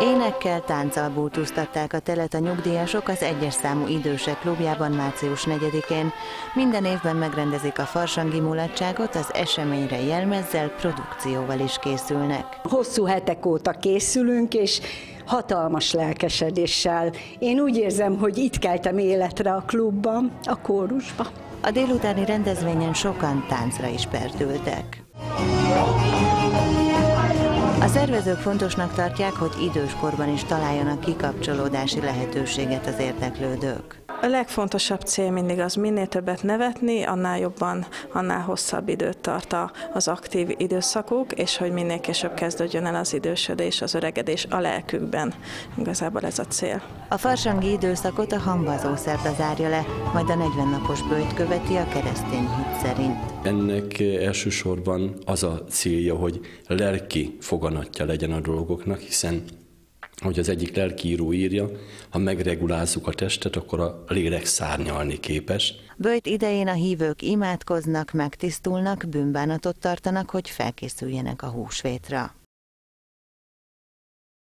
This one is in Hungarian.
Énekkel, tánccal búcsúztatták a telet a nyugdíjasok az egyes számú idősek klubjában március 4-én. Minden évben megrendezik a farsangi mulatságot, az eseményre jelmezzel, produkcióval is készülnek. Hosszú hetek óta készülünk, és hatalmas lelkesedéssel. Én úgy érzem, hogy itt keltem életre a klubban, a kórusban. A délutáni rendezvényen sokan táncra is perdültek. A szervezők fontosnak tartják, hogy időskorban is találjanak kikapcsolódási lehetőséget az érdeklődők. A legfontosabb cél mindig az minél többet nevetni, annál jobban, annál hosszabb időt tart az aktív időszakuk, és hogy minél később kezdődjön el az idősödés, az öregedés a lelkükben. Igazából ez a cél. A farsangi időszakot a hambazó szerda zárja le, majd a 40 napos bőjt követi a keresztény hit szerint. Ennek elsősorban az a célja, hogy lelki foganatja legyen a dolgoknak, hiszen hogy az egyik lelkiíró írja, ha megregulázzuk a testet, akkor a lélek szárnyalni képes. Böjt idején a hívők imádkoznak, megtisztulnak, bűnbánatot tartanak, hogy felkészüljenek a húsvétra.